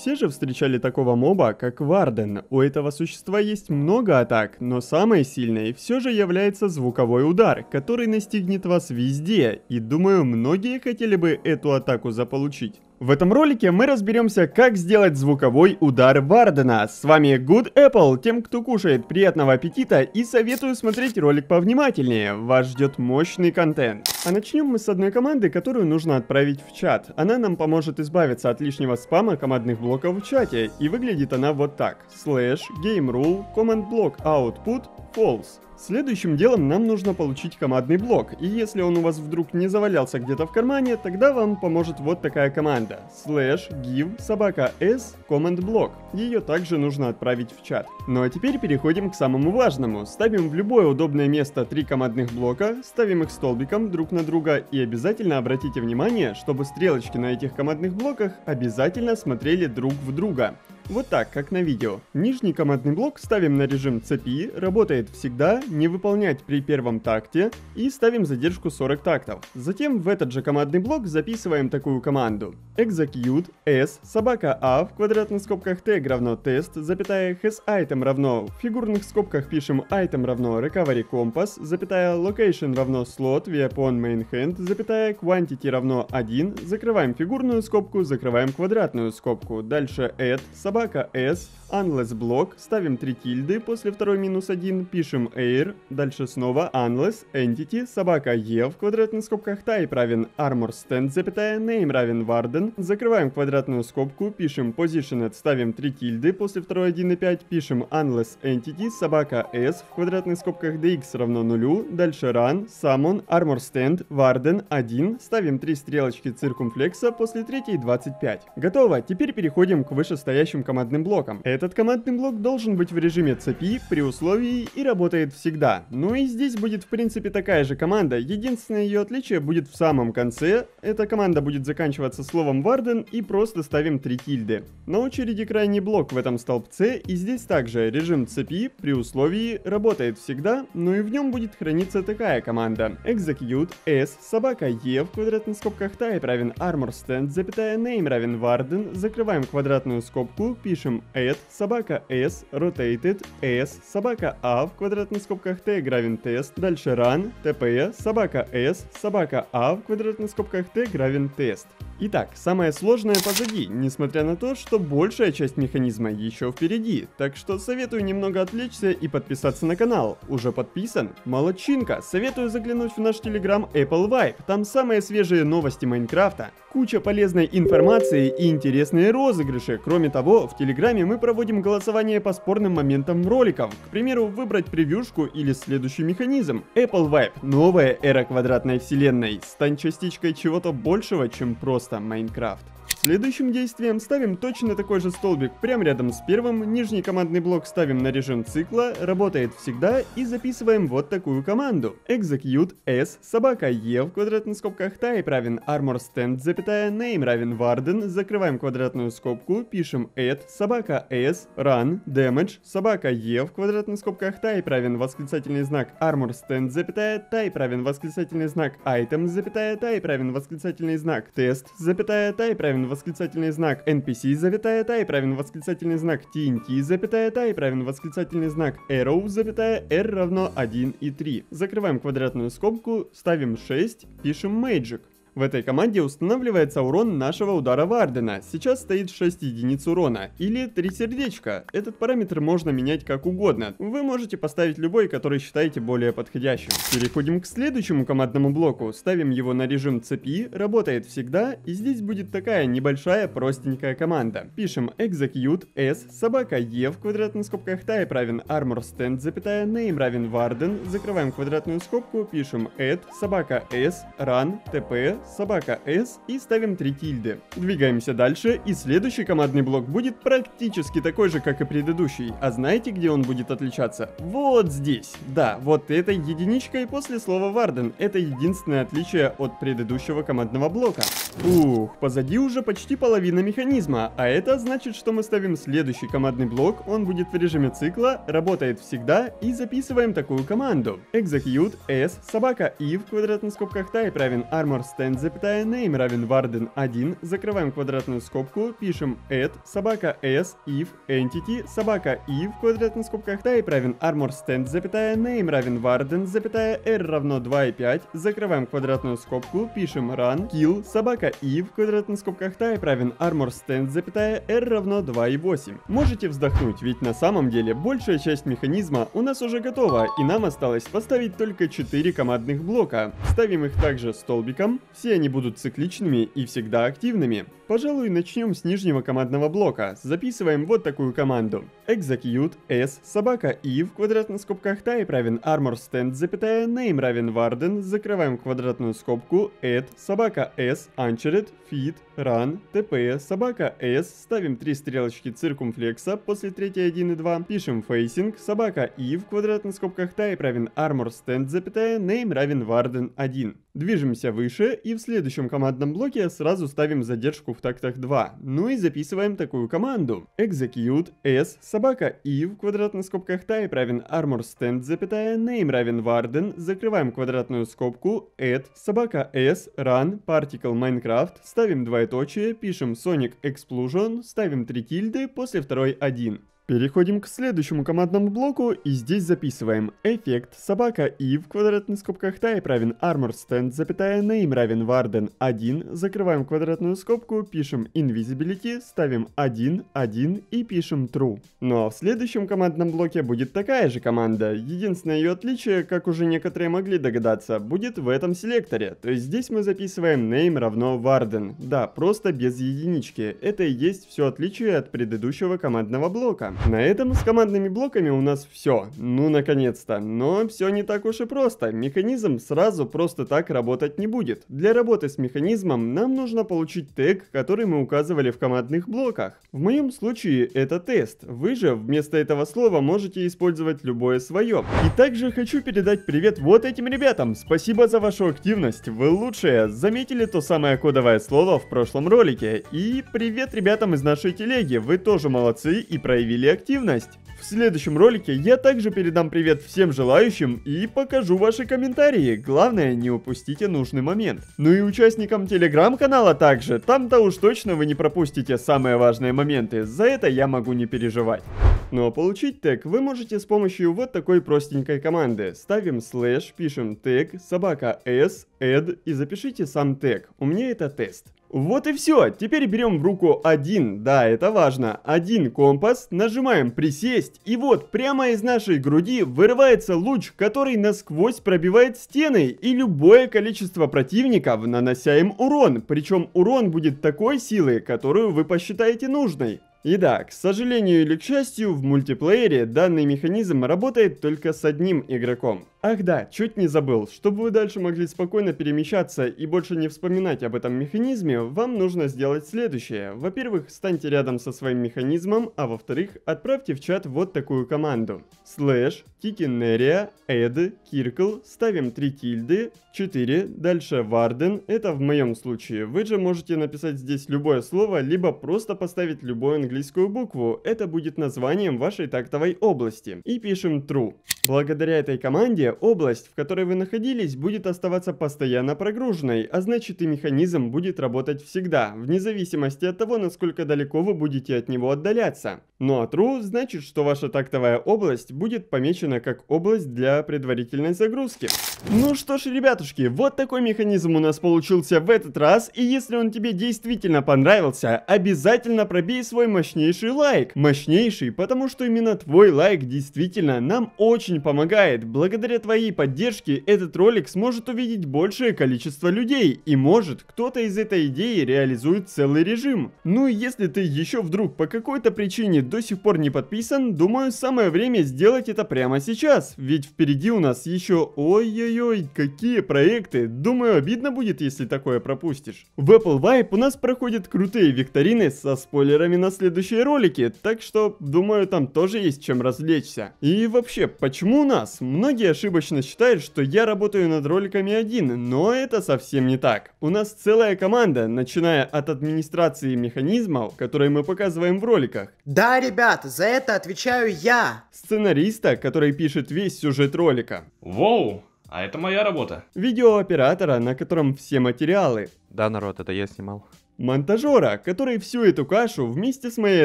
Все же встречали такого моба, как Варден. У этого существа есть много атак, но самой сильной все же является звуковой удар, который настигнет вас везде, и думаю, многие хотели бы эту атаку заполучить. В этом ролике мы разберемся, как сделать звуковой удар Вардена. С вами Good Apple, тем, кто кушает, приятного аппетита и советую смотреть ролик повнимательнее, вас ждет мощный контент. А начнем мы с одной команды, которую нужно отправить в чат. Она нам поможет избавиться от лишнего спама командных блоков в чате, и выглядит она вот так. Slash, game rule, command block output, false. Следующим делом нам нужно получить командный блок, и если он у вас вдруг не завалялся где-то в кармане, тогда вам поможет вот такая команда. Slash give собака s command block. Ее также нужно отправить в чат. Ну а теперь переходим к самому важному. Ставим в любое удобное место три командных блока, ставим их столбиком друг на друга и обязательно обратите внимание, чтобы стрелочки на этих командных блоках обязательно смотрели друг в друга. Вот так, как на видео. Нижний командный блок ставим на режим цепи, работает всегда, не выполнять при первом такте и ставим задержку 40 тактов. Затем в этот же командный блок записываем такую команду. execute s собака a в квадратных скобках tag равно тест, запятая has item равно в фигурных скобках пишем item равно recovery compass, запятая location равно slot weapon main hand, запятая quantity равно 1, закрываем фигурную скобку, закрываем квадратную скобку, дальше add собака собака S, unless блок, ставим три тильды, после второй минус 1 пишем air, дальше снова unless, entity, собака E в квадратных скобках type равен armor stand, запятая, name равен warden, закрываем квадратную скобку, пишем positioned, ставим три тильды, после второй 1 и 5 пишем unless entity, собака S в квадратных скобках dx равно нулю, дальше run, summon, armor stand, warden 1, ставим три стрелочки циркумфлекса, после третьей 25. Готово, теперь переходим к вышестоящим командным блоком. Этот командный блок должен быть в режиме цепи при условии и работает всегда. Ну и здесь будет в принципе такая же команда, единственное ее отличие будет в самом конце. Эта команда будет заканчиваться словом Warden и просто ставим три тильды. На очереди крайний блок в этом столбце и здесь также режим цепи при условии работает всегда, но и в нем будет храниться такая команда. Execute s собака e в квадратных скобках type равен armor stand, запятая name равен warden, закрываем квадратную скобку, пишем add, собака s, rotated, s, собака a в квадратных скобках t равен тест, дальше run, tp, собака s, собака a в квадратных скобках t равен тест. Итак, самое сложное позади, несмотря на то, что большая часть механизма еще впереди, так что советую немного отвлечься и подписаться на канал. Уже подписан? Молодчинка! Советую заглянуть в наш телеграм Apple Vibe, там самые свежие новости Майнкрафта, куча полезной информации и интересные розыгрыши. Кроме того, в телеграме мы проводим голосование по спорным моментам роликов, к примеру, выбрать превьюшку или следующий механизм. Apple Vibe, новая эра квадратной вселенной, стань частичкой чего-то большего, чем просто просто Майнкрафт. Следующим действием ставим точно такой же столбик прямо рядом с первым, нижний командный блок ставим на режим цикла, работает всегда и записываем вот такую команду. Execute s собака e в квадратных скобках type равен armor stand, запятая name равен warden, закрываем квадратную скобку, пишем add собака s run damage собака e в квадратных скобках type равен восклицательный знак armor stand, запятая type равен восклицательный знак item, запятая type равен восклицательный знак test, запятая type равен восклицательный знак NPC, запятая type равен восклицательный знак TNT, запятая type равен восклицательный знак Arrow, запятая R равно 1 и 3. Закрываем квадратную скобку, ставим 6, пишем Magic. В этой команде устанавливается урон нашего удара Вардена. Сейчас стоит 6 единиц урона, или 3 сердечка. Этот параметр можно менять как угодно. Вы можете поставить любой, который считаете более подходящим. Переходим к следующему командному блоку. Ставим его на режим цепи, работает всегда, и здесь будет такая небольшая простенькая команда. Пишем execute s собака e в квадратных скобках type равен armor stand, запятая name равен warden, закрываем квадратную скобку, пишем add собака s run tp собака S и ставим 3 тильды. Двигаемся дальше, и следующий командный блок будет практически такой же, как и предыдущий. А знаете, где он будет отличаться? Вот здесь. Да, вот этой единичкой после слова Варден. Это единственное отличие от предыдущего командного блока. Ух, позади уже почти половина механизма, а это значит, что мы ставим следующий командный блок, он будет в режиме цикла, работает всегда, и записываем такую команду. Execute S, собака и в квадратных скобках type равен armor stand stand, запятая name равен warden 1, закрываем квадратную скобку, пишем add, собака s, if, entity, собака i в квадратных скобках, type равен armor stand, запятая name равен warden, запятая r равно 2,5, закрываем квадратную скобку, пишем run, kill, собака i в квадратных скобках, type равен armor stand, запятая r равно 2,8. Можете вздохнуть, ведь на самом деле большая часть механизма у нас уже готова, и нам осталось поставить только 4 командных блока. Ставим их также столбиком, все они будут цикличными и всегда активными. Пожалуй, начнем с нижнего командного блока. Записываем вот такую команду. Execute s собака i в квадратных скобках type равен armor stand, запятая name равен warden, закрываем квадратную скобку, add собака s unchared feed run tp собака s, ставим три стрелочки циркумфлекса после третьей 1 и 2, пишем facing собака i в квадратных скобках type равен armor stand, запятая name равен warden 1. Движемся выше и в следующем командном блоке сразу ставим задержку в тактах 2. Ну и записываем такую команду. Execute s собака i в квадратных скобках type равен armor stand, запятая name равен warden, закрываем квадратную скобку, add собака s run particle minecraft, ставим двоеточие, пишем sonic explosion, ставим три тильды, после второй 1. Переходим к следующему командному блоку и здесь записываем. Эффект собака и в квадратных скобках type равен armor stand, запятая name равен warden 1, закрываем квадратную скобку, пишем invisibility, ставим 1, 1 и пишем true. Ну а в следующем командном блоке будет такая же команда, единственное ее отличие, как уже некоторые могли догадаться, будет в этом селекторе, то есть здесь мы записываем name равно warden, да, просто без единички, это и есть все отличие от предыдущего командного блока. На этом с командными блоками у нас все. Ну, наконец-то. Но все не так уж и просто. Механизм сразу просто так работать не будет. Для работы с механизмом нам нужно получить тег, который мы указывали в командных блоках. В моем случае это тест. Вы же вместо этого слова можете использовать любое свое. И также хочу передать привет вот этим ребятам. Спасибо за вашу активность. Вы лучшие. Заметили то самое кодовое слово в прошлом ролике. И привет ребятам из нашей телеги. Вы тоже молодцы и проявили активность. В следующем ролике я также передам привет всем желающим и покажу ваши комментарии. Главное, не упустите нужный момент. Ну и участникам телеграм-канала также. Там-то уж точно вы не пропустите самые важные моменты. За это я могу не переживать. Ну а получить тег вы можете с помощью вот такой простенькой команды. Ставим слэш, пишем тег, собака s, add и запишите сам тег. У меня это тест. Вот и все. Теперь берем в руку один, да, это важно, один компас, нажимаем присесть, и вот прямо из нашей груди вырывается луч, который насквозь пробивает стены и любое количество противников, нанося им урон. Причем урон будет такой силы, которую вы посчитаете нужной. И да, к сожалению или к счастью, в мультиплеере данный механизм работает только с одним игроком. Ах да, чуть не забыл. Чтобы вы дальше могли спокойно перемещаться и больше не вспоминать об этом механизме, вам нужно сделать следующее. Во-первых, станьте рядом со своим механизмом, а во-вторых, отправьте в чат вот такую команду. Слэш, Kikineria, add, Kirkle, ставим 3 тильды, 4, дальше Warden, это в моем случае. Вы же можете написать здесь любое слово, либо просто поставить любую английскую букву, это будет названием вашей тактовой области. И пишем True. Благодаря этой команде область, в которой вы находились, будет оставаться постоянно прогруженной, а значит и механизм будет работать всегда, вне зависимости от того, насколько далеко вы будете от него отдаляться. Ну а true значит, что ваша тактовая область будет помечена как область для предварительной загрузки. Ну что ж, ребятушки, вот такой механизм у нас получился в этот раз, и если он тебе действительно понравился, обязательно пробей свой мощнейший лайк. Мощнейший, потому что именно твой лайк действительно нам очень помогает. Благодаря твоей поддержке этот ролик сможет увидеть большее количество людей. И может, кто-то из этой идеи реализует целый режим. Ну и если ты еще вдруг по какой-то причине до сих пор не подписан, думаю самое время сделать это прямо сейчас. Ведь впереди у нас еще ой-ой-ой, какие проекты. Думаю обидно будет, если такое пропустишь. В Apple Vibe у нас проходят крутые викторины со спойлерами на следующие ролики. Так что, думаю, там тоже есть чем развлечься. И вообще, почему у нас? Многие ошибочно считают, что я работаю над роликами один, но это совсем не так. У нас целая команда, начиная от администрации механизмов, которые мы показываем в роликах. Да, ребята, за это отвечаю я. Сценариста, который пишет весь сюжет ролика. Воу, А это моя работа. Видеооператора, на котором все материалы. Да, народ, это я снимал. Монтажера, который всю эту кашу вместе с моей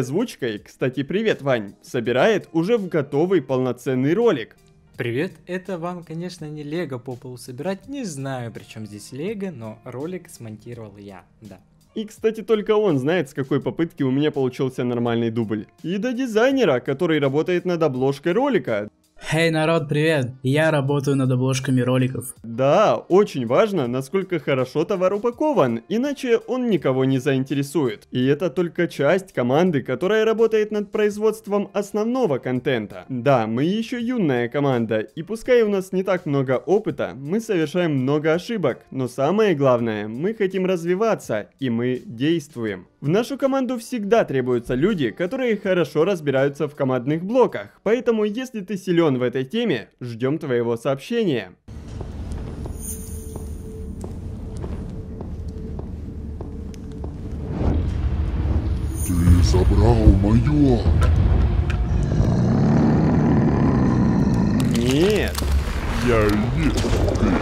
озвучкой, кстати, привет, Вань, собирает уже в готовый полноценный ролик. Привет, это вам, конечно, не Лего по полу собирать, не знаю, при чем здесь Лего, но ролик смонтировал я, да. И, кстати, только он знает, с какой попытки у меня получился нормальный дубль. И до дизайнера, который работает над обложкой ролика. Эй, народ, привет! Я работаю над обложками роликов. Да, очень важно, насколько хорошо товар упакован, иначе он никого не заинтересует. И это только часть команды, которая работает над производством основного контента. Да, мы еще юная команда, и пускай у нас не так много опыта, мы совершаем много ошибок, но самое главное, мы хотим развиваться, и мы действуем. В нашу команду всегда требуются люди, которые хорошо разбираются в командных блоках, поэтому если ты силен в этой теме, ждем твоего сообщения. Ты забрал мое. Нет. Я есть ты.